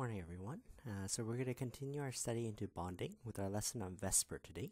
Morning, everyone. Uh, so we're going to continue our study into bonding with our lesson on Vesper today.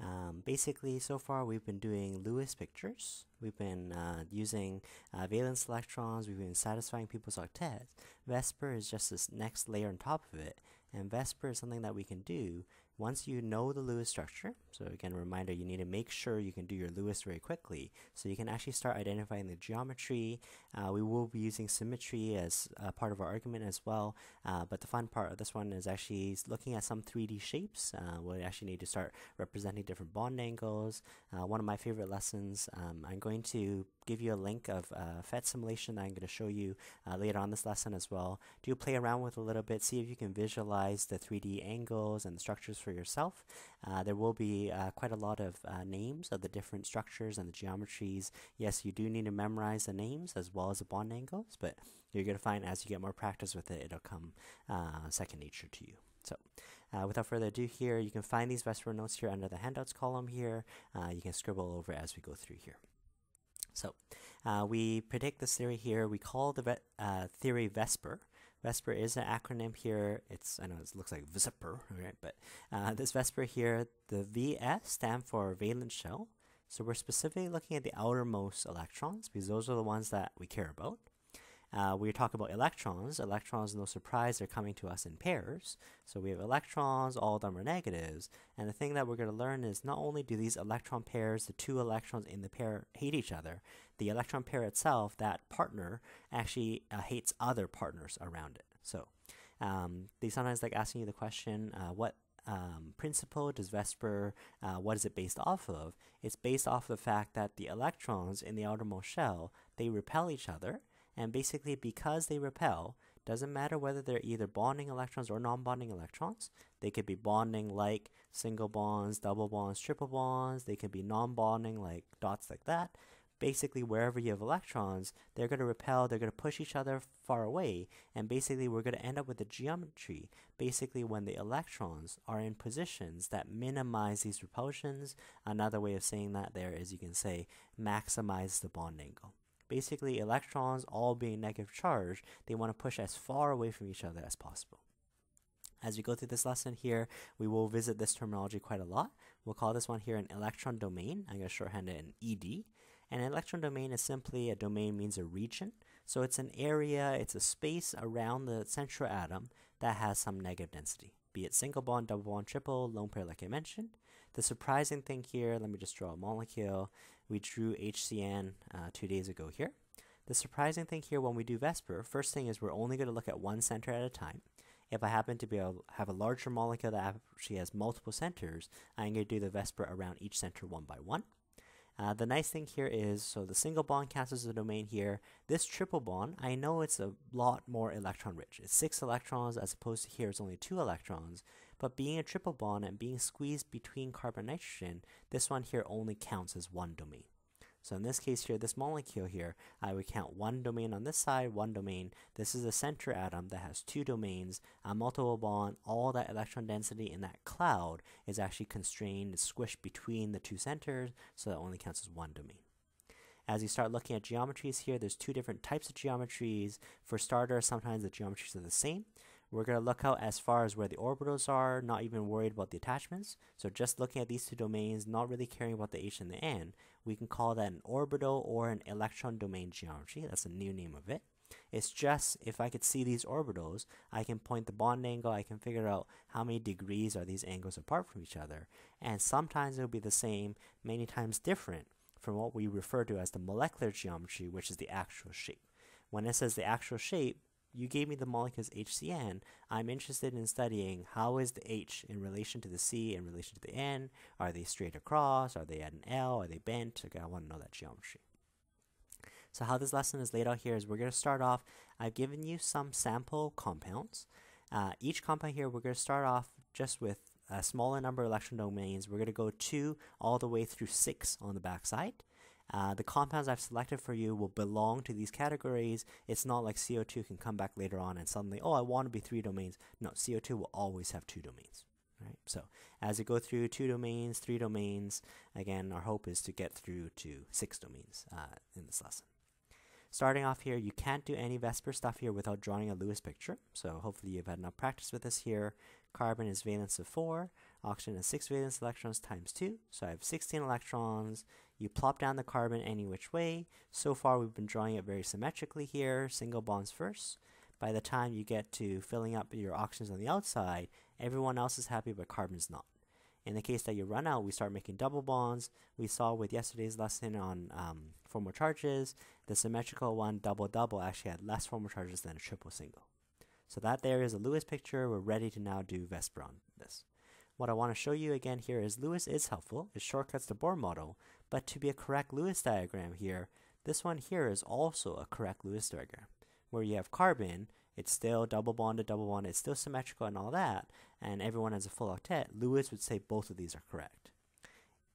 Um, basically, so far we've been doing Lewis pictures. We've been uh, using uh, valence electrons. We've been satisfying people's octets. Vesper is just this next layer on top of it. And Vesper is something that we can do once you know the Lewis structure, so again, a reminder, you need to make sure you can do your Lewis very quickly, so you can actually start identifying the geometry. Uh, we will be using symmetry as part of our argument as well, uh, but the fun part of this one is actually looking at some 3D shapes. Uh, we actually need to start representing different bond angles. Uh, one of my favorite lessons, um, I'm going to give you a link of a PhET simulation that I'm going to show you uh, later on this lesson as well. Do play around with a little bit, see if you can visualize the 3D angles and the structures for yourself. Uh, there will be uh, quite a lot of uh, names of the different structures and the geometries. Yes, you do need to memorize the names as well as the bond angles, but you're going to find as you get more practice with it, it'll come uh, second nature to you. So, uh, without further ado, here you can find these VSEPR notes here under the handouts column here. Uh, you can scribble over as we go through here. So, uh, we predict this theory here. We call the uh, theory VESPER. VESPER is an acronym here. It's I know it looks like VSEPR, right? But uh, this VESPER here, the VS stand for valence shell. So we're specifically looking at the outermost electrons because those are the ones that we care about. Uh, we talk about electrons. Electrons, no surprise, they're coming to us in pairs. So we have electrons, all of them are negatives. And the thing that we're going to learn is not only do these electron pairs, the two electrons in the pair, hate each other, the electron pair itself, that partner, actually uh, hates other partners around it. So um, they sometimes like asking you the question, uh, what um, principle does Vesper, uh, what is it based off of? It's based off of the fact that the electrons in the outermost shell, they repel each other, and basically, because they repel, doesn't matter whether they're either bonding electrons or non-bonding electrons. They could be bonding like single bonds, double bonds, triple bonds. They could be non-bonding like dots like that. Basically, wherever you have electrons, they're going to repel, they're going to push each other far away, and basically we're going to end up with a geometry. Basically, when the electrons are in positions that minimize these repulsions, another way of saying that there is you can say maximize the bond angle basically electrons all being negative charge, they want to push as far away from each other as possible. As we go through this lesson here, we will visit this terminology quite a lot. We'll call this one here an electron domain. I'm going to shorthand it in ED. And an electron domain is simply a domain means a region. So it's an area, it's a space around the central atom that has some negative density, be it single bond, double bond, triple, lone pair like I mentioned. The surprising thing here, let me just draw a molecule. We drew HCN uh, two days ago here. The surprising thing here when we do Vesper, first thing is we're only going to look at one center at a time. If I happen to be have a larger molecule that actually has multiple centers, I'm going to do the Vesper around each center one by one. Uh, the nice thing here is, so the single bond counts the domain here. This triple bond, I know it's a lot more electron rich. It's six electrons as opposed to here it's only two electrons. But being a triple bond and being squeezed between carbon nitrogen, this one here only counts as one domain. So in this case here, this molecule here, I would count one domain on this side, one domain. This is a center atom that has two domains, a multiple bond. All that electron density in that cloud is actually constrained, squished between the two centers, so that only counts as one domain. As you start looking at geometries here, there's two different types of geometries. For starters, sometimes the geometries are the same. We're going to look out as far as where the orbitals are, not even worried about the attachments. So just looking at these two domains, not really caring about the H and the N, we can call that an orbital or an electron domain geometry. That's a new name of it. It's just if I could see these orbitals, I can point the bond angle, I can figure out how many degrees are these angles apart from each other. And sometimes it'll be the same, many times different from what we refer to as the molecular geometry, which is the actual shape. When it says the actual shape, you gave me the molecules HCN. I'm interested in studying how is the H in relation to the C in relation to the N. Are they straight across? Are they at an L? Are they bent? Okay, I want to know that geometry. So how this lesson is laid out here is we're going to start off, I've given you some sample compounds. Uh, each compound here, we're going to start off just with a smaller number of electron domains. We're going to go 2 all the way through 6 on the backside. Uh, the compounds I've selected for you will belong to these categories. It's not like CO2 can come back later on and suddenly, oh, I want to be three domains. No, CO2 will always have two domains. Right? So as you go through two domains, three domains, again, our hope is to get through to six domains uh, in this lesson. Starting off here, you can't do any Vesper stuff here without drawing a Lewis picture. So hopefully you've had enough practice with this here. Carbon is valence of 4. Oxygen is 6 valence electrons times 2. So I have 16 electrons. You plop down the carbon any which way. So far we've been drawing it very symmetrically here, single bonds first. By the time you get to filling up your oxygens on the outside, everyone else is happy but carbon's not. In the case that you run out, we start making double bonds. We saw with yesterday's lesson on um, formal charges, the symmetrical one, double double, actually had less formal charges than a triple single. So that there is a Lewis picture. We're ready to now do VSEPR on this. What I want to show you again here is Lewis is helpful. It shortcuts the Bohr model, but to be a correct Lewis diagram here, this one here is also a correct Lewis diagram. Where you have carbon, it's still double bonded, double bonded, it's still symmetrical and all that, and everyone has a full octet, Lewis would say both of these are correct.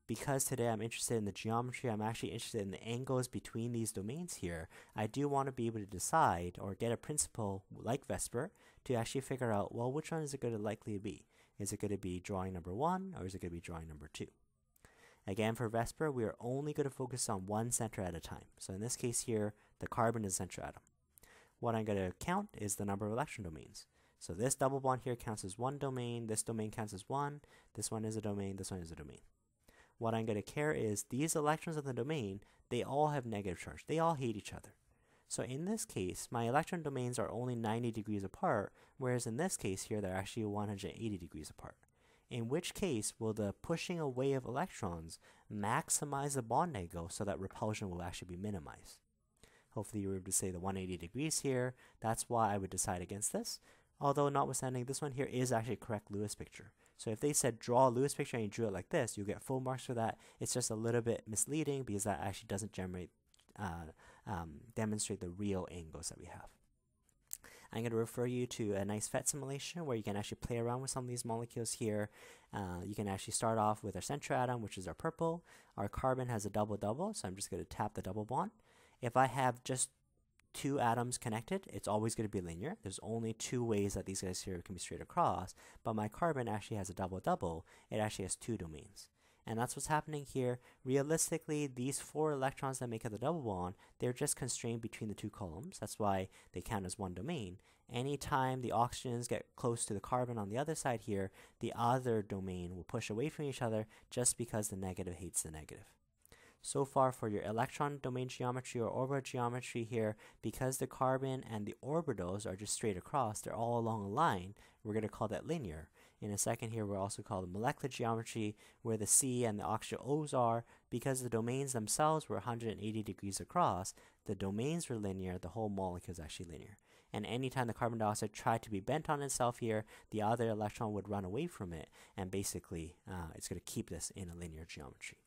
Because today I'm interested in the geometry, I'm actually interested in the angles between these domains here, I do want to be able to decide or get a principle like VSEPR to actually figure out, well, which one is it going to likely be? Is it going to be drawing number one or is it going to be drawing number two? Again, for Vesper, we are only going to focus on one center at a time. So in this case here, the carbon is center atom. What I'm going to count is the number of electron domains. So this double bond here counts as one domain, this domain counts as one, this one is a domain, this one is a domain. What I'm going to care is these electrons of the domain, they all have negative charge. They all hate each other. So in this case, my electron domains are only 90 degrees apart, whereas in this case here, they're actually 180 degrees apart. In which case, will the pushing away of electrons maximize the bond angle so that repulsion will actually be minimized? Hopefully you were able to say the 180 degrees here. That's why I would decide against this. Although notwithstanding, this one here is actually a correct Lewis picture. So if they said draw a Lewis picture and you drew it like this, you'll get full marks for that. It's just a little bit misleading because that actually doesn't generate, uh, um, demonstrate the real angles that we have. I'm going to refer you to a nice PhET simulation where you can actually play around with some of these molecules here. Uh, you can actually start off with our center atom, which is our purple. Our carbon has a double-double, so I'm just going to tap the double bond. If I have just two atoms connected, it's always going to be linear. There's only two ways that these guys here can be straight across, but my carbon actually has a double-double. It actually has two domains. And that's what's happening here. Realistically, these four electrons that make up the double bond, they're just constrained between the two columns. That's why they count as one domain. Anytime the oxygens get close to the carbon on the other side here, the other domain will push away from each other just because the negative hates the negative. So far for your electron domain geometry or orbital geometry here, because the carbon and the orbitals are just straight across, they're all along a line, we're going to call that linear. In a second here, we'll also call the molecular geometry, where the C and the oxygen O's are. Because the domains themselves were 180 degrees across, the domains were linear, the whole molecule is actually linear. And anytime the carbon dioxide tried to be bent on itself here, the other electron would run away from it, and basically uh, it's going to keep this in a linear geometry.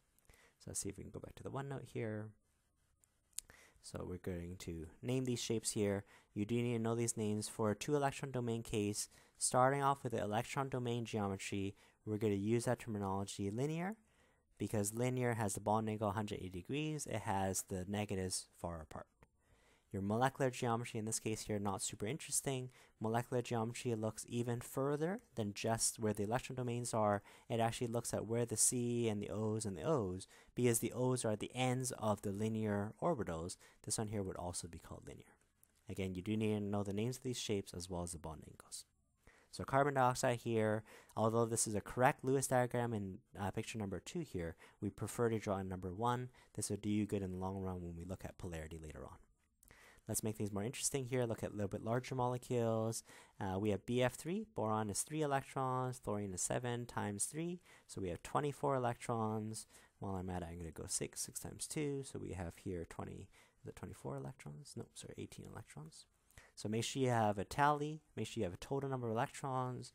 So let's see if we can go back to the OneNote here. So we're going to name these shapes here. You do need to know these names for a two electron domain case. Starting off with the electron domain geometry, we're going to use that terminology linear because linear has the bond angle 180 degrees. It has the negatives far apart. Your molecular geometry, in this case here, not super interesting. Molecular geometry looks even further than just where the electron domains are. It actually looks at where the C and the O's and the O's, because the O's are the ends of the linear orbitals. This one here would also be called linear. Again, you do need to know the names of these shapes as well as the bond angles. So carbon dioxide here, although this is a correct Lewis diagram in uh, picture number two here, we prefer to draw in number one. This will do you good in the long run when we look at polarity later on. Let's make things more interesting here. Look at a little bit larger molecules. Uh, we have BF3. Boron is 3 electrons. Fluorine is 7 times 3. So we have 24 electrons. While I'm at it, I'm going to go 6. 6 times 2. So we have here 20, is it 24 electrons? No, sorry, 18 electrons. So make sure you have a tally. Make sure you have a total number of electrons.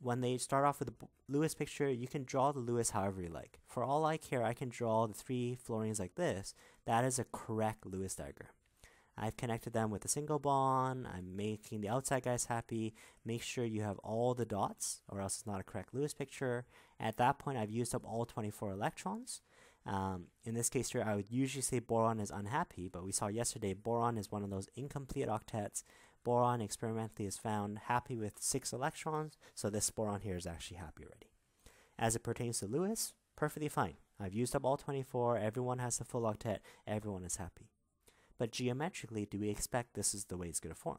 When they start off with the Lewis picture, you can draw the Lewis however you like. For all I care, I can draw the three fluorines like this. That is a correct Lewis diagram. I've connected them with a single bond. I'm making the outside guys happy. Make sure you have all the dots or else it's not a correct Lewis picture. At that point, I've used up all 24 electrons. Um, in this case here, I would usually say boron is unhappy, but we saw yesterday boron is one of those incomplete octets. Boron experimentally is found happy with 6 electrons, so this boron here is actually happy already. As it pertains to Lewis, perfectly fine. I've used up all 24, everyone has the full octet, everyone is happy. but geometrically, do we expect this is the way it's going to form?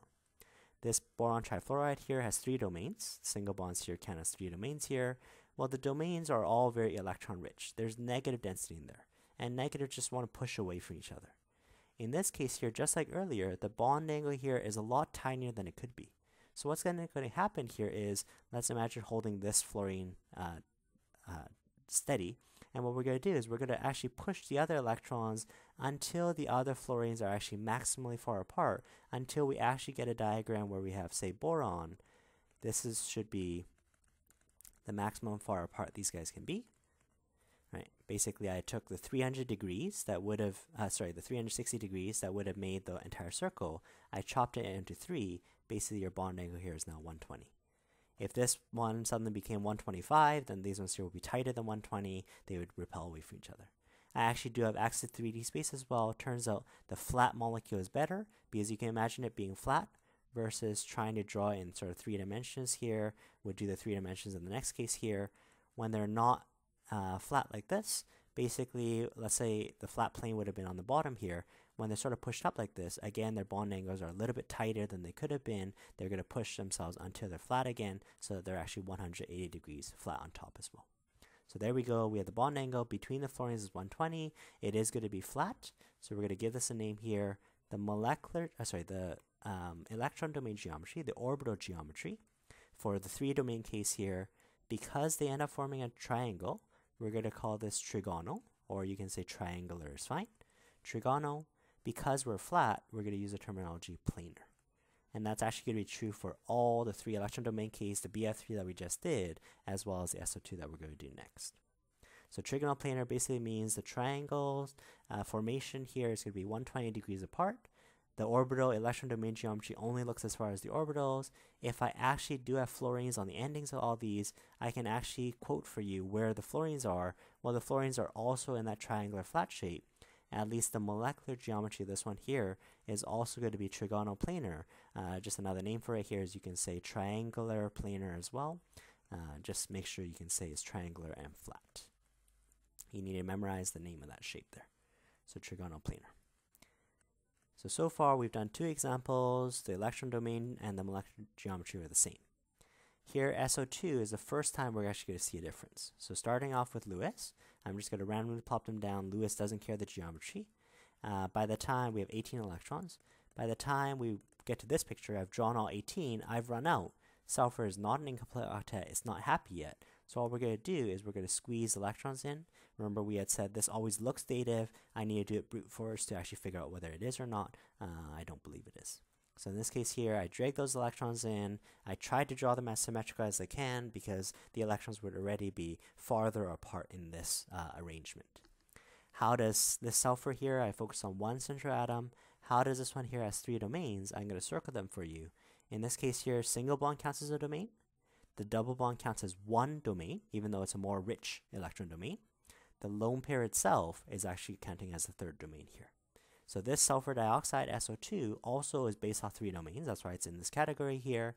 This boron trifluoride here has three domains. Single bonds here count as three domains here. Well, the domains are all very electron rich. There's negative density in there, and negatives just want to push away from each other. In this case here, just like earlier, the bond angle here is a lot tinier than it could be. So what's going to happen here is, let's imagine holding this fluorine uh, uh, steady, and what we're going to do is we're going to actually push the other electrons until the other fluorines are actually maximally far apart, until we actually get a diagram where we have, say, boron. This is, should be the maximum far apart these guys can be. Right. Basically, I took the 300 degrees that would have, uh, sorry, the 360 degrees that would have made the entire circle. I chopped it into three. Basically, your bond angle here is now 120. If this one suddenly became 125, then these ones here will be tighter than 120. They would repel away from each other. I actually do have access to 3D space as well. Turns out the flat molecule is better because you can imagine it being flat versus trying to draw in sort of three dimensions here. We'll do the three dimensions in the next case here. When they're not uh, flat like this, basically, let's say the flat plane would have been on the bottom here. When they're sort of pushed up like this, again, their bond angles are a little bit tighter than they could have been. They're going to push themselves until they're flat again, so that they're actually 180 degrees flat on top as well. So there we go. We have the bond angle between the fluorines is 120. It is going to be flat, so we're going to give this a name here. The molecular, uh, sorry, the um, electron domain geometry, the orbital geometry, for the three domain case here, because they end up forming a triangle, we're going to call this trigonal, or you can say triangular is fine. Trigonal, because we're flat, we're going to use the terminology planar. And that's actually going to be true for all the three electron domain case, the BF3 that we just did, as well as the SO2 that we're going to do next. So trigonal planar basically means the triangles uh, formation here is going to be 120 degrees apart. The orbital electron domain geometry only looks as far as the orbitals. If I actually do have fluorines on the endings of all these, I can actually quote for you where the fluorines are. Well, the fluorines are also in that triangular flat shape. At least the molecular geometry, of this one here, is also going to be trigonal planar. Uh, just another name for it here is you can say triangular planar as well. Uh, just make sure you can say it's triangular and flat. You need to memorize the name of that shape there. So trigonal planar. So, so far we've done two examples. The electron domain and the molecular geometry are the same. Here, SO2 is the first time we're actually going to see a difference. So starting off with Lewis, I'm just going to randomly plop them down. Lewis doesn't care the geometry. Uh, by the time we have 18 electrons, by the time we get to this picture, I've drawn all 18, I've run out. Sulfur is not an incomplete octet, it's not happy yet. So all we're going to do is we're going to squeeze electrons in. Remember we had said this always looks dative. I need to do it brute force to actually figure out whether it is or not. Uh, I don't believe it is. So in this case here, I drag those electrons in. I tried to draw them as symmetrical as I can because the electrons would already be farther apart in this uh, arrangement. How does this sulfur here, I focus on one central atom. How does this one here has three domains? I'm going to circle them for you. In this case here, single bond counts as a domain. The double bond counts as one domain, even though it's a more rich electron domain. The lone pair itself is actually counting as the third domain here. So this sulfur dioxide SO2 also is based off three domains. That's why it's in this category here.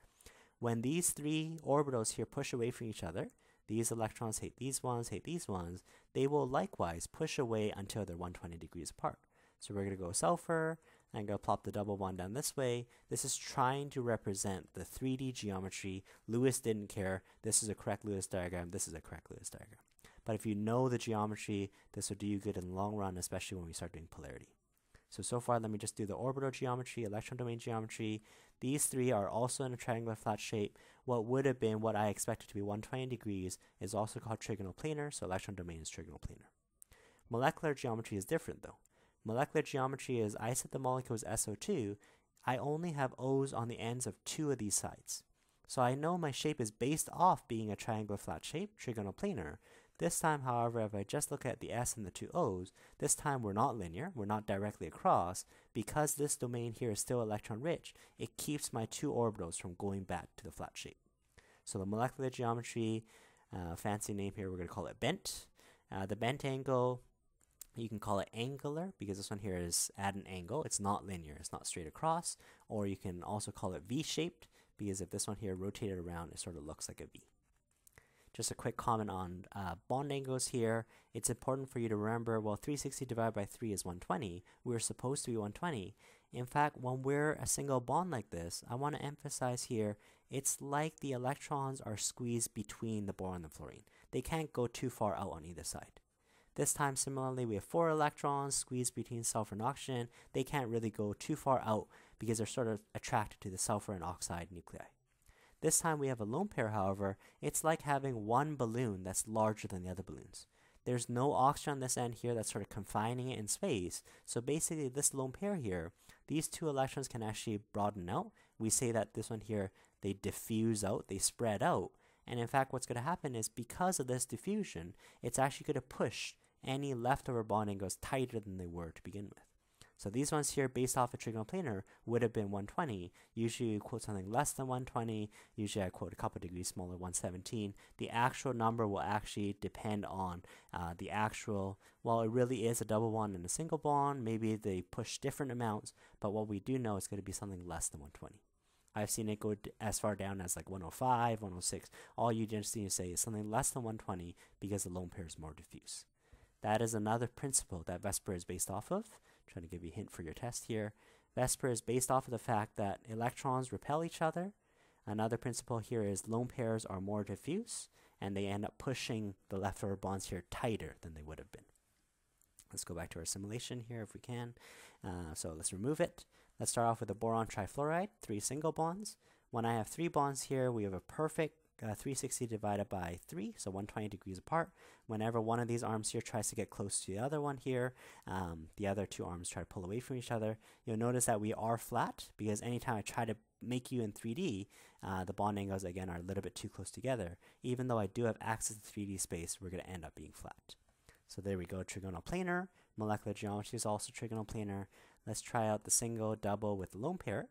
When these three orbitals here push away from each other, these electrons hate these ones, hate these ones, they will likewise push away until they're 120 degrees apart. So we're going to go sulfur, and go plop the double bond down this way. This is trying to represent the 3D geometry. Lewis didn't care. This is a correct Lewis diagram. This is a correct Lewis diagram. But if you know the geometry, this will do you good in the long run, especially when we start doing polarity. So, so far, let me just do the orbital geometry, electron domain geometry. These three are also in a triangular flat shape. What would have been what I expected to be 120 degrees is also called trigonal planar, so electron domain is trigonal planar. Molecular geometry is different though. Molecular geometry is I set the molecule as SO2. I only have O's on the ends of two of these sides. So I know my shape is based off being a triangular flat shape, trigonal planar. This time, however, if I just look at the S and the two O's, this time we're not linear, we're not directly across. Because this domain here is still electron rich, it keeps my two orbitals from going back to the flat shape. So the molecular geometry, uh, fancy name here, we're going to call it bent. Uh, the bent angle you can call it angular because this one here is at an angle. It's not linear. It's not straight across. Or you can also call it V-shaped because if this one here rotated around, it sort of looks like a V. just a quick comment on uh, bond angles here. It's important for you to remember, well, 360 divided by 3 is 120. We're supposed to be 120. In fact, when we're a single bond like this, I want to emphasize here, it's like the electrons are squeezed between the boron and the fluorine. They can't go too far out on either side. This time, similarly, we have four electrons squeezed between sulfur and oxygen. They can't really go too far out because they're sort of attracted to the sulfur and oxide nuclei. This time we have a lone pair, however, it's like having one balloon that's larger than the other balloons. There's no oxygen on this end here that's sort of confining it in space. So basically this lone pair here, these two electrons can actually broaden out. We say that this one here, they diffuse out, they spread out. And in fact, what's going to happen is because of this diffusion, it's actually going to push any leftover bond angles tighter than they were to begin with. So these ones here, based off a trigonal planar, would have been 120. Usually you quote something less than 120. Usually I quote a couple degrees smaller, 117. The actual number will actually depend on uh, the actual, well, it really is a double bond and a single bond. Maybe they push different amounts, but what we do know is going to be something less than 120. I've seen it go as far down as like 105, 106. All you just need to say is something less than 120 because the lone pair is more diffuse. That is another principle that VSEPR is based off of trying to give you a hint for your test here. Vesper is based off of the fact that electrons repel each other. Another principle here is lone pairs are more diffuse, and they end up pushing the leftover bonds here tighter than they would have been. Let's go back to our simulation here if we can. Uh, so let's remove it. Let's start off with a boron trifluoride, three single bonds. When I have three bonds here, we have a perfect uh, 360 divided by 3, so 120 degrees apart. Whenever one of these arms here tries to get close to the other one here, um, the other two arms try to pull away from each other. You'll notice that we are flat because anytime I try to make you in 3D, uh, the bond angles again are a little bit too close together. Even though I do have access to 3D space, we're going to end up being flat. So there we go, trigonal planar. Molecular geometry is also trigonal planar. Let's try out the single, double with lone pair.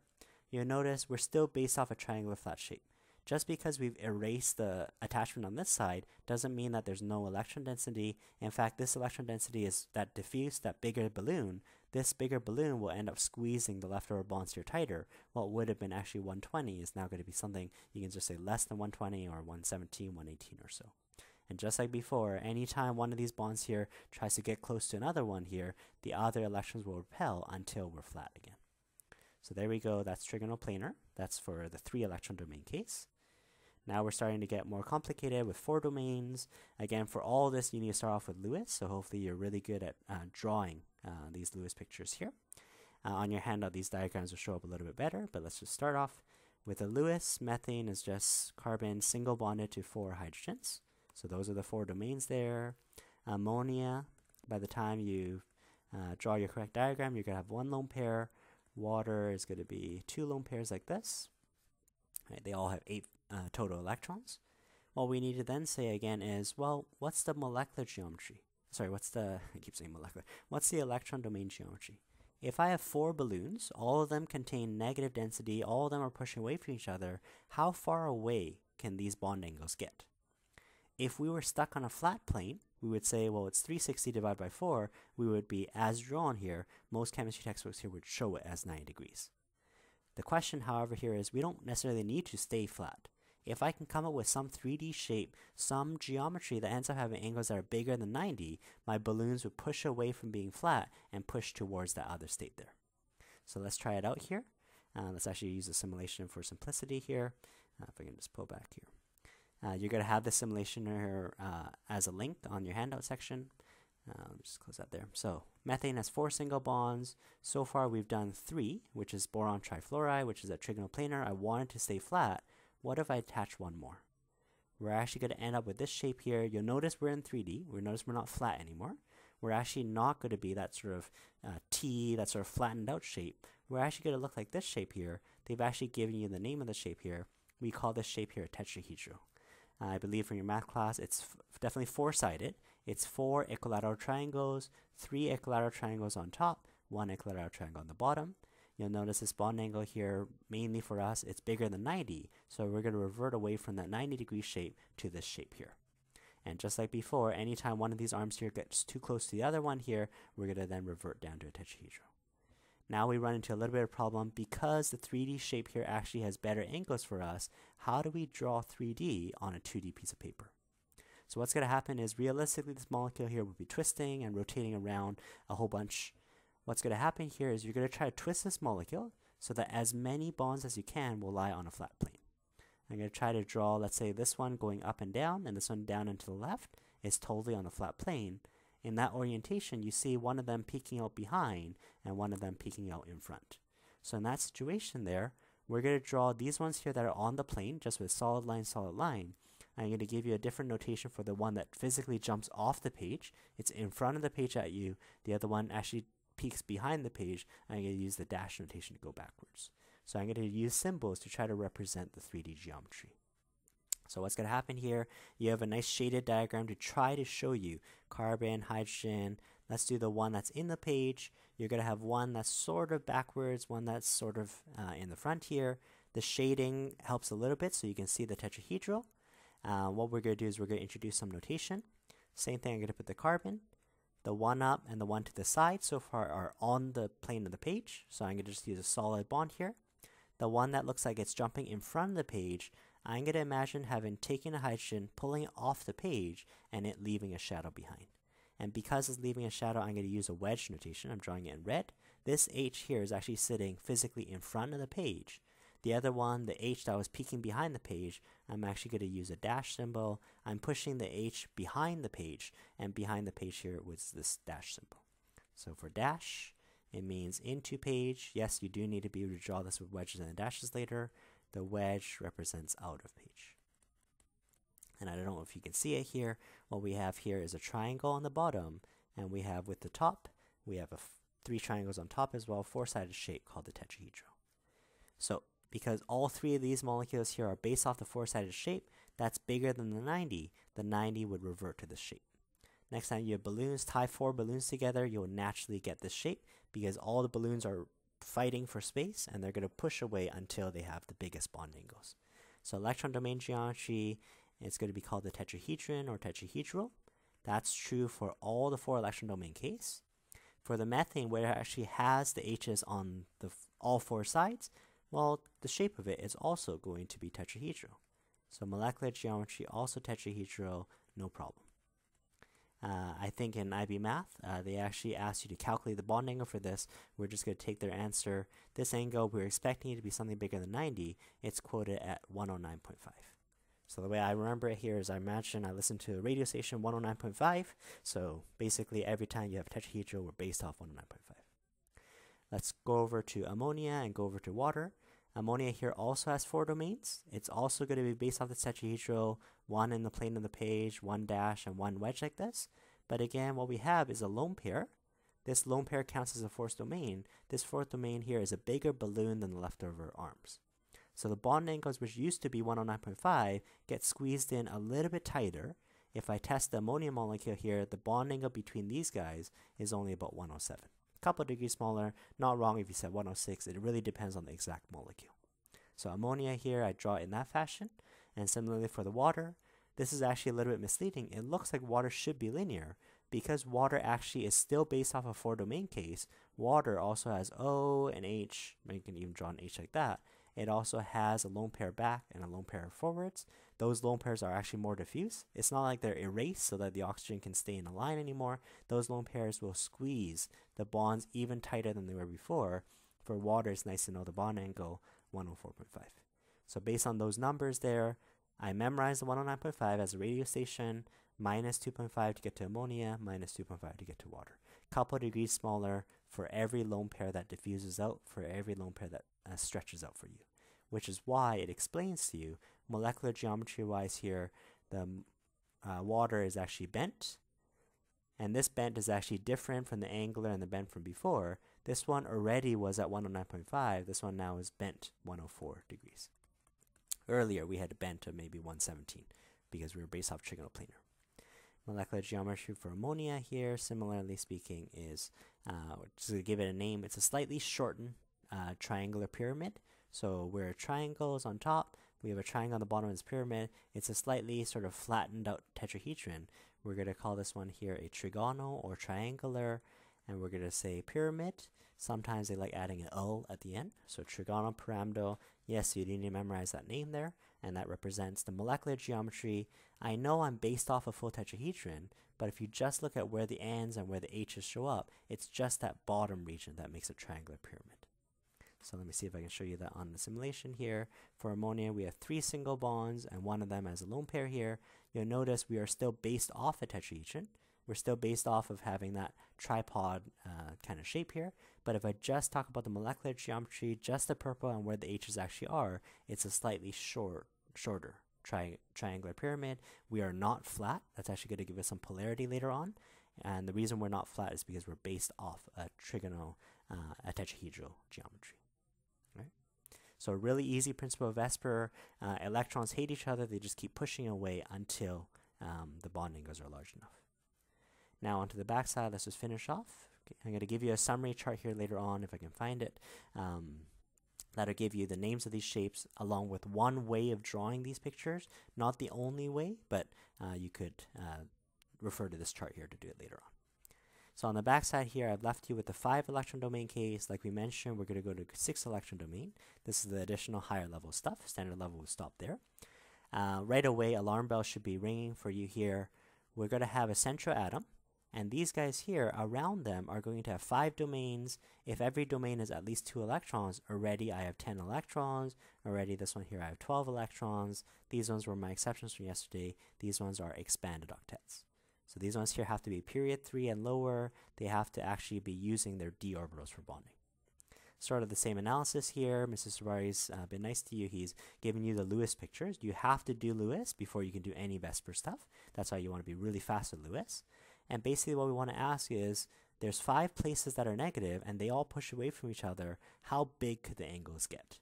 You'll notice we're still based off a triangular flat shape. Just because we've erased the attachment on this side doesn't mean that there's no electron density. In fact, this electron density is that diffuse, that bigger balloon. This bigger balloon will end up squeezing the leftover bonds here tighter. What would have been actually 120 is now going to be something you can just say less than 120 or 117, 118 or so. And just like before, anytime one of these bonds here tries to get close to another one here, the other electrons will repel until we're flat again. So there we go, that's trigonal planar. That's for the three electron domain case. Now we're starting to get more complicated with four domains. Again, for all this, you need to start off with Lewis, so hopefully you're really good at uh, drawing uh, these Lewis pictures here. Uh, on your handout, these diagrams will show up a little bit better, but let's just start off with a Lewis. Methane is just carbon single bonded to four hydrogens. So those are the four domains there. Ammonia, by the time you uh, draw your correct diagram, you're going to have one lone pair. Water is going to be two lone pairs like this. Right, they all have eight uh, total electrons. What we need to then say again is, well, what's the molecular geometry? Sorry, what's the, I keep saying molecular. What's the electron domain geometry? If I have four balloons, all of them contain negative density, all of them are pushing away from each other, how far away can these bond angles get? If we were stuck on a flat plane, we would say, well, it's 360 divided by 4. We would be, as drawn here, most chemistry textbooks here would show it as 90 degrees. The question, however, here is we don't necessarily need to stay flat if I can come up with some 3D shape, some geometry that ends up having angles that are bigger than 90, my balloons would push away from being flat and push towards that other state there. So let's try it out here. Uh, let's actually use a simulation for simplicity here. Uh, if I can just pull back here. Uh, you're going to have the simulation here uh, as a link on your handout section. Uh, just close that there. So methane has four single bonds. So far we've done three, which is boron trifluoride, which is a trigonal planar. I wanted to stay flat. What if I attach one more? We're actually going to end up with this shape here. You'll notice we're in 3D. We'll notice we're not flat anymore. We're actually not going to be that sort of uh, T, that sort of flattened out shape. We're actually going to look like this shape here. They've actually given you the name of the shape here. We call this shape here a tetrahedral. I believe from your math class, it's definitely four-sided. It's four equilateral triangles, three equilateral triangles on top, one equilateral triangle on the bottom. You'll notice this bond angle here, mainly for us, it's bigger than 90. So we're going to revert away from that 90 degree shape to this shape here. And just like before, anytime one of these arms here gets too close to the other one here, we're going to then revert down to a tetrahedral. Now we run into a little bit of problem because the 3D shape here actually has better angles for us. How do we draw 3D on a 2D piece of paper? So what's going to happen is realistically this molecule here will be twisting and rotating around a whole bunch. What's going to happen here is you're going to try to twist this molecule so that as many bonds as you can will lie on a flat plane. I'm going to try to draw, let's say this one going up and down and this one down and to the left is totally on the flat plane. In that orientation, you see one of them peeking out behind and one of them peeking out in front. So in that situation there, we're going to draw these ones here that are on the plane just with solid line, solid line. I'm going to give you a different notation for the one that physically jumps off the page. It's in front of the page at you. The other one actually peeks behind the page. I'm going to use the dash notation to go backwards. So I'm going to use symbols to try to represent the 3D geometry. So what's going to happen here, you have a nice shaded diagram to try to show you carbon, hydrogen. Let's do the one that's in the page. You're going to have one that's sort of backwards, one that's sort of uh, in the front here. The shading helps a little bit so you can see the tetrahedral. Uh, what we're going to do is we're going to introduce some notation. Same thing, I'm going to put the carbon. The one up and the one to the side so far are on the plane of the page. So I'm going to just use a solid bond here. The one that looks like it's jumping in front of the page, I'm going to imagine having taken a hydrogen, pulling it off the page, and it leaving a shadow behind. And because it's leaving a shadow, I'm going to use a wedge notation. I'm drawing it in red. This H here is actually sitting physically in front of the page. The other one, the H that was peeking behind the page, I'm actually going to use a dash symbol. I'm pushing the H behind the page, and behind the page here was this dash symbol. So for dash, it means into page. Yes, you do need to be able to draw this with wedges and dashes later. The wedge represents out of page. And I don't know if you can see it here. What we have here is a triangle on the bottom, and we have with the top, we have a three triangles on top as well, four-sided shape called the tetrahedral. So because all three of these molecules here are based off the four-sided shape, that's bigger than the 90, the 90 would revert to this shape. Next time you have balloons, tie four balloons together, you'll naturally get this shape because all the balloons are fighting for space and they're going to push away until they have the biggest bond angles. So electron domain geometry is going to be called the tetrahedron or tetrahedral. That's true for all the four electron domain case. For the methane, where it actually has the H's on the all four sides, well, the shape of it is also going to be tetrahedral. So molecular geometry also tetrahedral, no problem. Uh, I think in IB Math, uh, they actually asked you to calculate the bond angle for this. We're just going to take their answer. This angle, we're expecting it to be something bigger than 90. It's quoted at 109.5. So the way I remember it here is I imagine I listen to a radio station 109.5. So basically every time you have tetrahedral, we're based off 109.5. Let's go over to ammonia and go over to water. Ammonia here also has four domains. It's also going to be based off the tetrahedral, one in the plane of the page, one dash, and one wedge like this. But again, what we have is a lone pair. This lone pair counts as a fourth domain. This fourth domain here is a bigger balloon than the leftover arms. So the bond angles, which used to be 109.5, get squeezed in a little bit tighter. If I test the ammonia molecule here, the bond angle between these guys is only about 107 couple degrees smaller. Not wrong if you said 106. It really depends on the exact molecule. So ammonia here, I draw it in that fashion. And similarly for the water, this is actually a little bit misleading. It looks like water should be linear. Because water actually is still based off a four domain case, water also has O and H. You can even draw an H like that. It also has a lone pair back and a lone pair forwards. Those lone pairs are actually more diffuse. It's not like they're erased so that the oxygen can stay in a line anymore. Those lone pairs will squeeze the bonds even tighter than they were before. For water, it's nice to know the bond angle 104.5. So based on those numbers there, I memorized the 109.5 as a radio station, minus 2.5 to get to ammonia, minus 2.5 to get to water. Couple degrees smaller for every lone pair that diffuses out, for every lone pair that uh, stretches out for you, which is why it explains to you molecular geometry wise here, the uh, water is actually bent, and this bent is actually different from the angular and the bent from before. This one already was at 109.5, this one now is bent 104 degrees. Earlier we had a bent of maybe 117 because we were based off trigonal planar. Molecular geometry for ammonia here, similarly speaking, is, uh, to give it a name, it's a slightly shortened uh, triangular pyramid. So where a triangle is on top, we have a triangle on the bottom of this pyramid. It's a slightly sort of flattened out tetrahedron. We're going to call this one here a trigonal or triangular. and we're going to say pyramid. Sometimes they like adding an L at the end. So trigonal pyramidal, yes, you need to memorize that name there, and that represents the molecular geometry. I know I'm based off a full tetrahedron, but if you just look at where the N's and where the H's show up, it's just that bottom region that makes a triangular pyramid. So let me see if I can show you that on the simulation here. For ammonia, we have three single bonds, and one of them has a lone pair here. You'll notice we are still based off a tetrahedron. We're still based off of having that tripod uh, kind of shape here. But if I just talk about the molecular geometry, just the purple and where the H's actually are, it's a slightly short, shorter tri triangular pyramid. We are not flat. That's actually going to give us some polarity later on. And the reason we're not flat is because we're based off a trigonal, uh, a tetrahedral geometry. So a really easy principle of VSEPR. Uh, electrons hate each other. They just keep pushing away until um, the bond angles are large enough. Now onto the back side, let's just finish off. Okay, I'm going to give you a summary chart here later on if I can find it. Um, that'll give you the names of these shapes along with one way of drawing these pictures. Not the only way, but uh, you could uh, refer to this chart here to do it later on. So on the back side here, I've left you with the 5 electron domain case. Like we mentioned, we're going to go to 6 electron domain. This is the additional higher level stuff. Standard level will stop there. Uh, right away, alarm bells should be ringing for you here. We're going to have a central atom. And these guys here around them are going to have five domains. If every domain is at least two electrons, already I have 10 electrons. Already this one here I have 12 electrons. These ones were my exceptions from yesterday. These ones are expanded octets. So these ones here have to be period 3 and lower. They have to actually be using their d orbitals for bonding. Sort of the same analysis here. Mr. Sabari's uh, been nice to you. He's given you the Lewis pictures. You have to do Lewis before you can do any VSEPR stuff. That's why you want to be really fast with Lewis. And basically what we want to ask is, there's five places that are negative and they all push away from each other. How big could the angles get?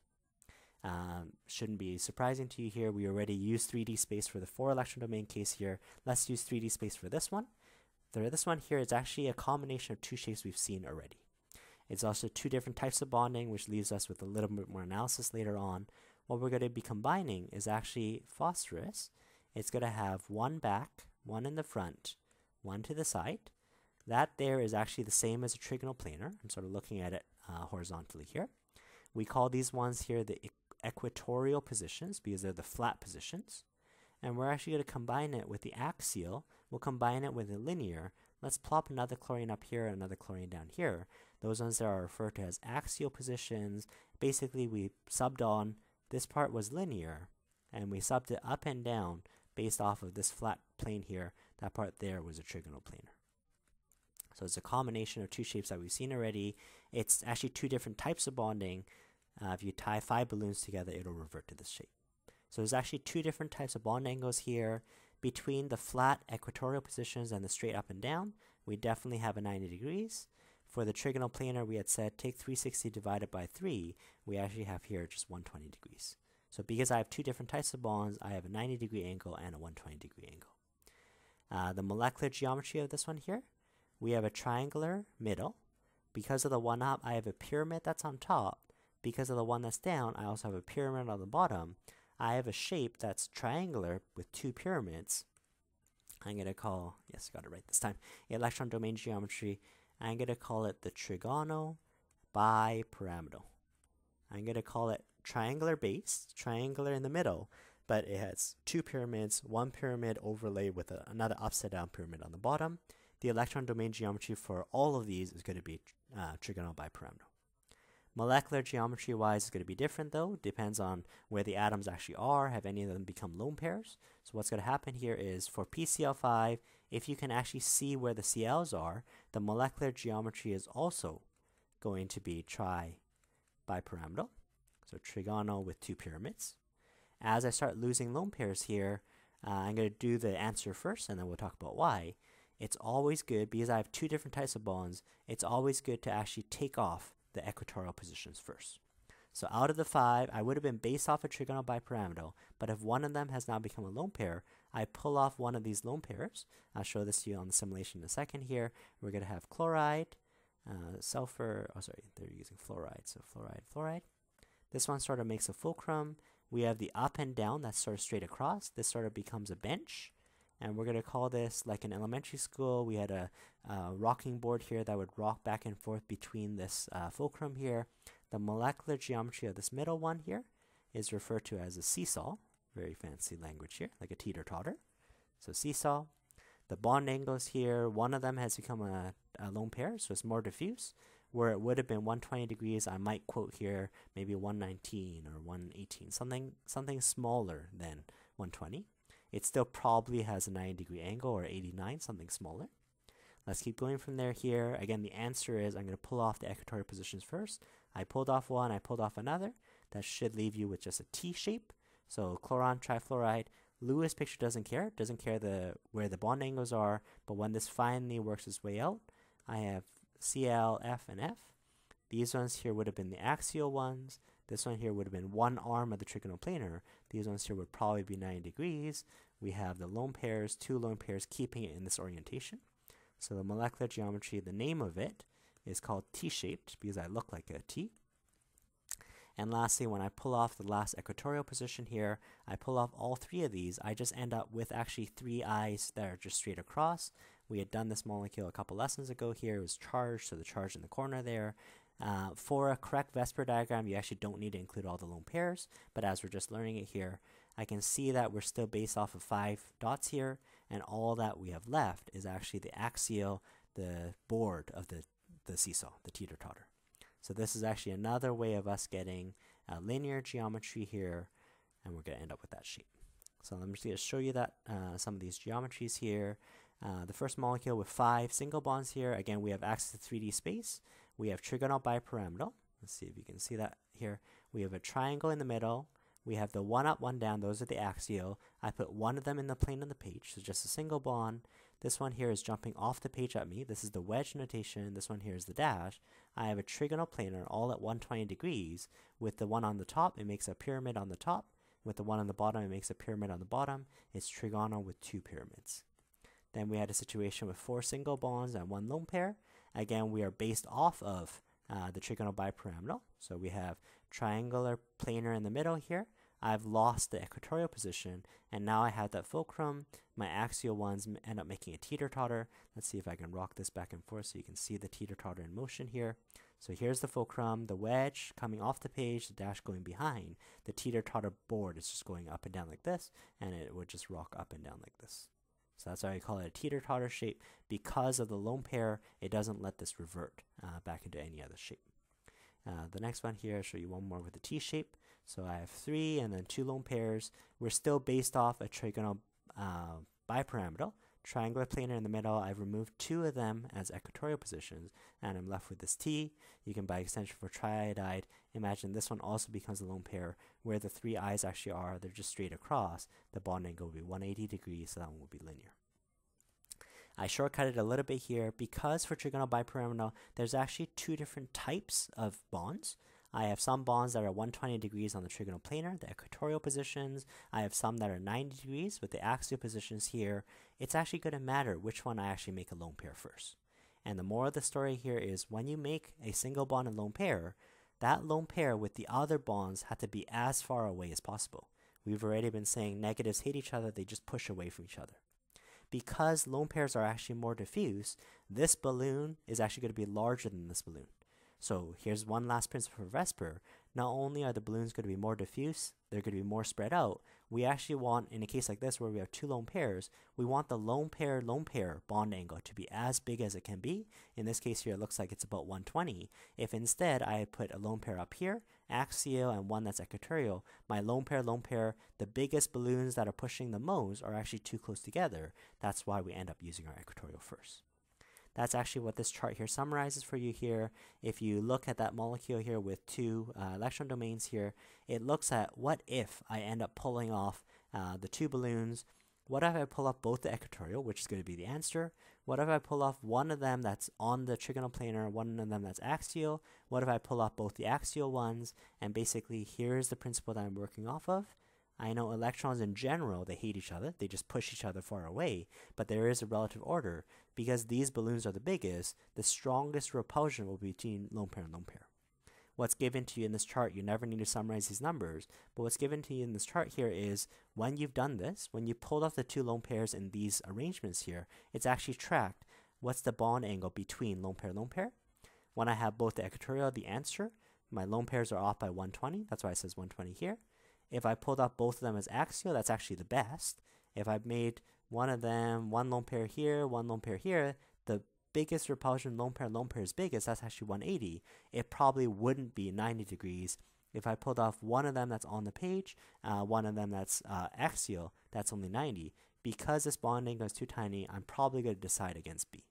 Um, shouldn't be surprising to you here. We already used 3D space for the four electron domain case here. Let's use 3D space for this one. For this one here is actually a combination of two shapes we've seen already. It's also two different types of bonding, which leaves us with a little bit more analysis later on. What we're going to be combining is actually phosphorus. It's going to have one back, one in the front, one to the side. That there is actually the same as a trigonal planar. I'm sort of looking at it uh, horizontally here. We call these ones here the equatorial positions because they're the flat positions. And we're actually going to combine it with the axial. We'll combine it with the linear. Let's plop another chlorine up here, and another chlorine down here. Those ones that are referred to as axial positions. Basically, we subbed on, this part was linear, and we subbed it up and down based off of this flat plane here. That part there was a trigonal planar. So it's a combination of two shapes that we've seen already. It's actually two different types of bonding. Uh, if you tie five balloons together, it'll revert to this shape. So there's actually two different types of bond angles here. Between the flat equatorial positions and the straight up and down, we definitely have a 90 degrees. For the trigonal planar, we had said take 360 divided by 3. We actually have here just 120 degrees. So because I have two different types of bonds, I have a 90 degree angle and a 120 degree angle. Uh, the molecular geometry of this one here, we have a triangular middle. Because of the one up, I have a pyramid that's on top. Because of the one that's down, I also have a pyramid on the bottom. I have a shape that's triangular with two pyramids. I'm going to call, yes, I got it right this time, electron domain geometry. I'm going to call it the trigonal bipyramidal. I'm going to call it triangular base, triangular in the middle, but it has two pyramids, one pyramid overlaid with a, another upside down pyramid on the bottom. The electron domain geometry for all of these is going to be uh, trigonal bipyramidal. Molecular geometry wise is going to be different though, depends on where the atoms actually are, have any of them become lone pairs. So what's going to happen here is for PCl5, if you can actually see where the CLs are, the molecular geometry is also going to be tri bipyramidal. So trigonal with two pyramids. As I start losing lone pairs here, uh, I'm going to do the answer first and then we'll talk about why. It's always good, because I have two different types of bonds, it's always good to actually take off the equatorial positions first. So out of the five, I would have been based off a trigonal bipyramidal, but if one of them has now become a lone pair, I pull off one of these lone pairs. I'll show this to you on the simulation in a second here. We're going to have chloride, uh, sulfur, oh sorry, they're using fluoride, so fluoride, fluoride. This one sort of makes a fulcrum. We have the up and down that's sort of straight across. This sort of becomes a bench. And we're going to call this like in elementary school. We had a, a, rocking board here that would rock back and forth between this uh, fulcrum here. The molecular geometry of this middle one here is referred to as a seesaw. Very fancy language here like a teeter-totter. So seesaw. The bond angles here one of them has become a, a lone pair so it's more diffuse. Where it would have been 120 degrees I might quote here maybe 119 or 118 something something smaller than 120 it still probably has a 90 degree angle or 89, something smaller. Let's keep going from there here. Again, the answer is I'm going to pull off the equatorial positions first. I pulled off one, I pulled off another. That should leave you with just a T shape. So chlorine trifluoride. Lewis picture doesn't care, doesn't care the where the bond angles are, but when this finally works its way out, I have Cl, F, and F. These ones here would have been the axial ones. This one here would have been one arm of the trigonal trigonoplanar. These ones here would probably be 90 degrees. We have the lone pairs, two lone pairs, keeping it in this orientation. So the molecular geometry, the name of it is called T-shaped because I look like a T. And lastly, when I pull off the last equatorial position here, I pull off all three of these, I just end up with actually three eyes that are just straight across. We had done this molecule a couple lessons ago here. It was charged, so the charge in the corner there. Uh, for a correct VSEPR diagram, you actually don't need to include all the lone pairs, but as we're just learning it here, I can see that we're still based off of five dots here, and all that we have left is actually the axial, the board of the, the seesaw, the teeter-totter. So this is actually another way of us getting linear geometry here, and we're going to end up with that shape. So I'm just going to show you that uh, some of these geometries here. Uh, the first molecule with five single bonds here, again, we have access to 3D space. We have trigonal bipyramidal. Let's see if you can see that here. We have a triangle in the middle. We have the one up, one down. Those are the axial. I put one of them in the plane of the page, so just a single bond. This one here is jumping off the page at me. This is the wedge notation. This one here is the dash. I have a trigonal planar all at 120 degrees. With the one on the top, it makes a pyramid on the top. With the one on the bottom, it makes a pyramid on the bottom. It's trigonal with two pyramids. Then we had a situation with four single bonds and one lone pair. Again, we are based off of uh, the trigonal bipyramidal. So we have triangular planar in the middle here. I've lost the equatorial position, and now I have that fulcrum. My axial ones end up making a teeter-totter. Let's see if I can rock this back and forth so you can see the teeter-totter in motion here. So here's the fulcrum, the wedge coming off the page, the dash going behind. The teeter-totter board is just going up and down like this, and it would just rock up and down like this. So that's why I call it a teeter-totter shape. Because of the lone pair, it doesn't let this revert uh, back into any other shape. Uh, the next one here, I'll show you one more with a T shape. So I have three and then two lone pairs. We're still based off a trigonal uh, bipyramidal triangular planar in the middle. I've removed two of them as equatorial positions, and I'm left with this T. You can, by extension for triiodide, imagine this one also becomes a lone pair, where the three eyes actually are, they're just straight across. The bond angle will be 180 degrees, so that one will be linear. I shortcutted a little bit here because for trigonal bipyramidal, there's actually two different types of bonds. I have some bonds that are 120 degrees on the trigonal planar, the equatorial positions. I have some that are 90 degrees with the axial positions here. It's actually going to matter which one I actually make a lone pair first. And the moral of the story here is when you make a single bond and lone pair, that lone pair with the other bonds have to be as far away as possible. We've already been saying negatives hate each other, they just push away from each other. Because lone pairs are actually more diffuse, this balloon is actually going to be larger than this balloon. So here's one last principle for VSEPR. Not only are the balloons going to be more diffuse, they're going to be more spread out. We actually want, in a case like this where we have two lone pairs, we want the lone pair lone pair bond angle to be as big as it can be. In this case here, it looks like it's about 120. If instead I put a lone pair up here, axial, and one that's equatorial, my lone pair lone pair, the biggest balloons that are pushing the most are actually too close together. That's why we end up using our equatorial first. That's actually what this chart here summarizes for you here. If you look at that molecule here with two uh, electron domains here, it looks at what if I end up pulling off uh, the two balloons. What if I pull off both the equatorial, which is going to be the answer? What if I pull off one of them that's on the trigonal planar, one of them that's axial? What if I pull off both the axial ones? And basically, here's the principle that I'm working off of. I know electrons in general, they hate each other. They just push each other far away. But there is a relative order. Because these balloons are the biggest, the strongest repulsion will be between lone pair and lone pair. what's given to you in this chart, you never need to summarize these numbers, but what's given to you in this chart here is when you've done this, when you pulled off the two lone pairs in these arrangements here, it's actually tracked what's the bond angle between lone pair lone pair. When I have both the equatorial the answer, my lone pairs are off by 120, that's why it says 120 here. If I pulled up both of them as axial, that's actually the best. If I made one of them, one lone pair here, one lone pair here, the biggest repulsion lone pair lone pair is biggest, that's actually 180. It probably wouldn't be 90 degrees. If I pulled off one of them that's on the page, uh, one of them that's uh, axial, that's only 90. Because this bond angle is too tiny, I'm probably going to decide against B.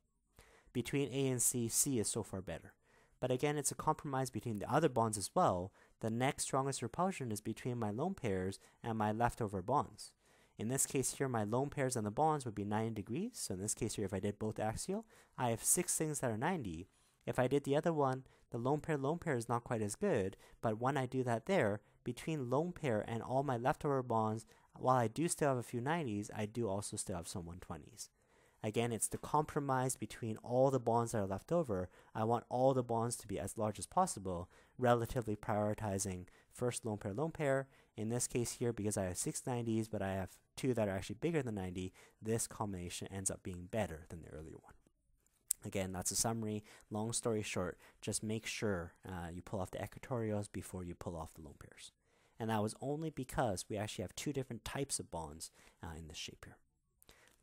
Between A and C, C is so far better. But again, it's a compromise between the other bonds as well. The next strongest repulsion is between my lone pairs and my leftover bonds. In this case here, my lone pairs and the bonds would be 90 degrees. So in this case here, if I did both axial, I have six things that are 90. If I did the other one, the lone pair lone pair is not quite as good, but when I do that there, between lone pair and all my leftover bonds, while I do still have a few 90s, I do also still have some 120s. Again, it's the compromise between all the bonds that are left over. I want all the bonds to be as large as possible, relatively prioritizing first lone pair lone pair. In this case here, because I have six 90s, but I have two that are actually bigger than 90, this combination ends up being better than the earlier one. Again, that's a summary. Long story short, just make sure uh, you pull off the equatorials before you pull off the lone pairs. And that was only because we actually have two different types of bonds uh, in this shape here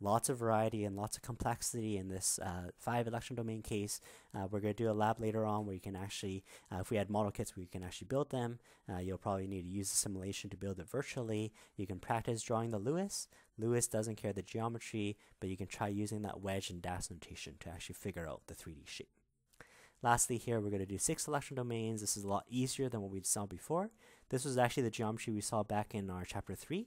lots of variety and lots of complexity in this uh, five electron domain case. Uh, we're going to do a lab later on where you can actually, uh, if we had model kits, we can actually build them. Uh, you'll probably need to use the simulation to build it virtually. You can practice drawing the Lewis. Lewis doesn't care the geometry, but you can try using that wedge and dash notation to actually figure out the 3D shape. Lastly here, we're going to do six electron domains. This is a lot easier than what we saw before. This was actually the geometry we saw back in our chapter 3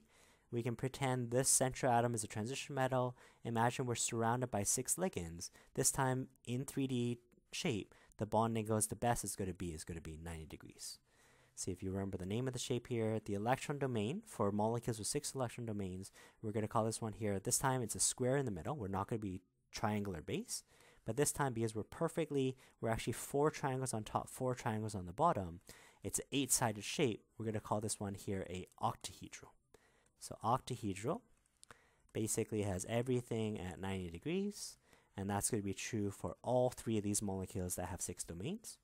we can pretend this central atom is a transition metal. Imagine we're surrounded by six ligands. This time in 3D shape, the bond angle is the best it's going to be is going to be 90 degrees. See if you remember the name of the shape here. The electron domain for molecules with six electron domains, we're going to call this one here. This time it's a square in the middle. We're not going to be triangular base. But this time, because we're perfectly, we're actually four triangles on top, four triangles on the bottom. It's an eight-sided shape. We're going to call this one here a octahedral. So octahedral basically has everything at 90 degrees, and that's going to be true for all three of these molecules that have six domains.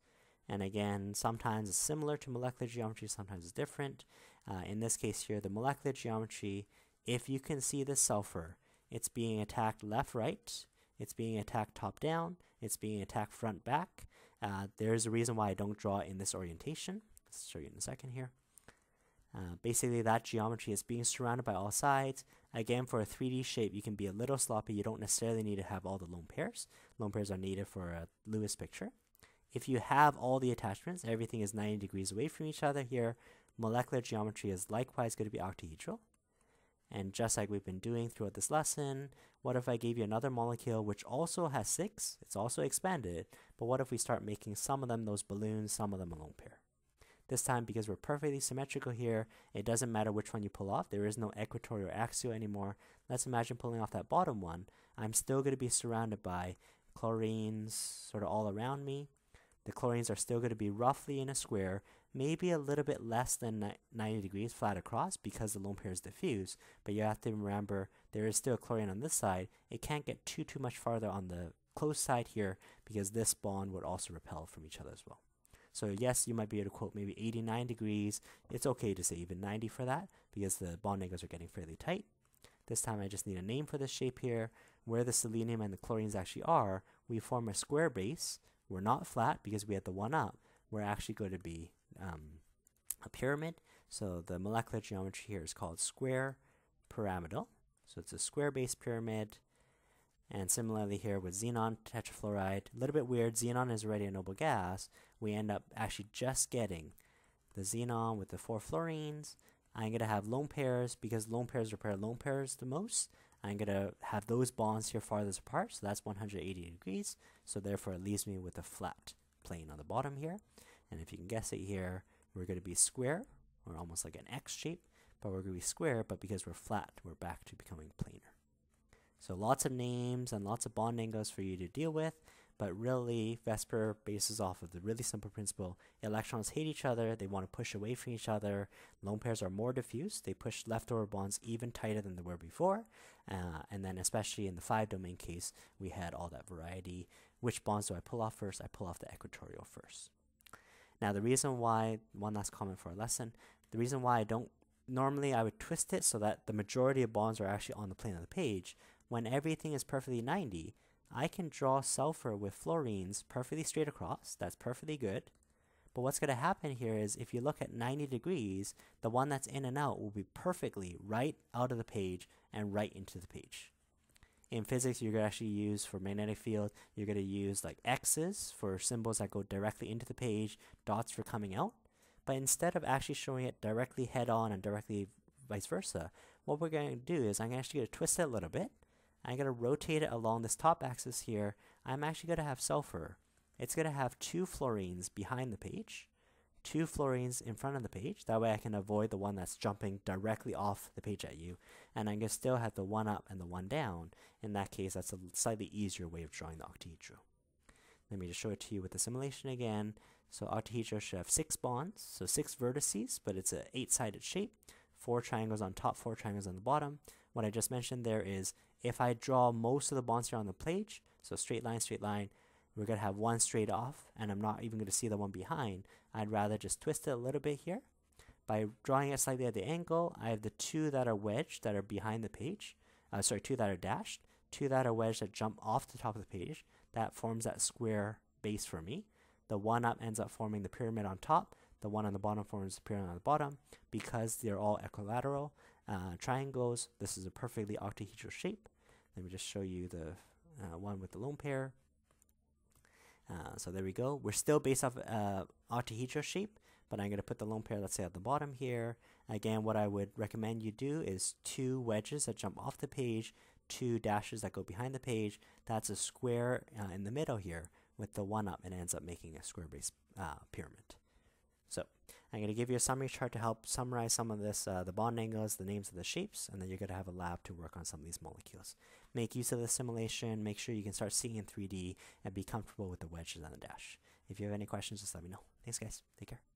And again, sometimes it's similar to molecular geometry, sometimes it's different. Uh, in this case here, the molecular geometry, if you can see the sulfur, it's being attacked left-right, it's being attacked top-down, it's being attacked front-back. Uh, there's a reason why I don't draw in this orientation. Let's show you in a second here. Uh, basically, that geometry is being surrounded by all sides. Again, for a 3D shape, you can be a little sloppy. You don't necessarily need to have all the lone pairs. Lone pairs are needed for a Lewis picture. If you have all the attachments, everything is 90 degrees away from each other here. Molecular geometry is likewise going to be octahedral. And just like we've been doing throughout this lesson, what if I gave you another molecule which also has six? It's also expanded. But what if we start making some of them those balloons, some of them a lone pair? This time, because we're perfectly symmetrical here, it doesn't matter which one you pull off. There is no equatorial axial anymore. Let's imagine pulling off that bottom one. I'm still going to be surrounded by chlorines sort of all around me. The chlorines are still going to be roughly in a square, maybe a little bit less than 90 degrees flat across because the lone pair is diffuse, but you have to remember there is still a chlorine on this side. It can't get too, too much farther on the close side here because this bond would also repel from each other as well. So yes, you might be able to quote maybe 89 degrees. It's okay to say even 90 for that because the bond angles are getting fairly tight. This time I just need a name for this shape here. Where the selenium and the chlorines actually are, we form a square base. We're not flat because we had the one up. We're actually going to be um, a pyramid. So the molecular geometry here is called square pyramidal. So it's a square base pyramid. And similarly here with xenon tetrafluoride, a little bit weird, xenon is already a noble gas. We end up actually just getting the xenon with the four fluorines. I'm going to have lone pairs because lone pairs repair lone pairs the most. I'm going to have those bonds here farthest apart, so that's 180 degrees. So therefore it leaves me with a flat plane on the bottom here. And if you can guess it here, we're going to be square, or almost like an X shape, but we're going to be square, but because we're flat, we're back to becoming planar. So lots of names and lots of bond angles for you to deal with. But really VSEPR bases off of the really simple principle. Electrons hate each other, they want to push away from each other. Lone pairs are more diffuse, they push leftover bonds even tighter than they were before. Uh, and then especially in the five domain case, we had all that variety. Which bonds do I pull off first? I pull off the equatorial first. Now the reason why, one last comment for a lesson, the reason why I don't, normally I would twist it so that the majority of bonds are actually on the plane of the page. When everything is perfectly 90, I can draw sulfur with fluorines perfectly straight across. That's perfectly good. But what's going to happen here is if you look at 90 degrees, the one that's in and out will be perfectly right out of the page and right into the page. In physics, you're going to actually use for magnetic field, you're going to use like X's for symbols that go directly into the page, dots for coming out. But instead of actually showing it directly head on and directly vice versa, what we're going to do is I'm actually going to twist it a little bit. I'm going to rotate it along this top axis here. I'm actually going to have sulfur. It's going to have two fluorines behind the page, two fluorines in front of the page. That way I can avoid the one that's jumping directly off the page at you. And I can still have the one up and the one down. In that case, that's a slightly easier way of drawing the octahedral. Let me just show it to you with the simulation again. So octahedral should have six bonds, so six vertices, but it's an eight-sided shape. Four triangles on top, four triangles on the bottom. What I just mentioned there is if I draw most of the bonds here on the page, so straight line, straight line, we're going to have one straight off, and I'm not even going to see the one behind. I'd rather just twist it a little bit here. By drawing it slightly at the angle, I have the two that are wedged that are behind the page. Uh, sorry, two that are dashed, two that are wedged that jump off the top of the page. That forms that square base for me. The one up ends up forming the pyramid on top. The one on the bottom forms the pyramid on the bottom. Because they're all equilateral uh, triangles, this is a perfectly octahedral shape. Let me just show you the uh, one with the lone pair. Uh, so there we go. We're still based off uh, octahedral shape, but I'm going to put the lone pair, let's say, at the bottom here. Again, what I would recommend you do is two wedges that jump off the page, two dashes that go behind the page. That's a square uh, in the middle here with the one up and ends up making a square base uh, pyramid. So I'm going to give you a summary chart to help summarize some of this, uh, the bond angles, the names of the shapes, and then you're going to have a lab to work on some of these molecules. Make use of the simulation, make sure you can start seeing in 3D, and be comfortable with the wedges and the dash. If you have any questions, just let me know. Thanks guys. Take care.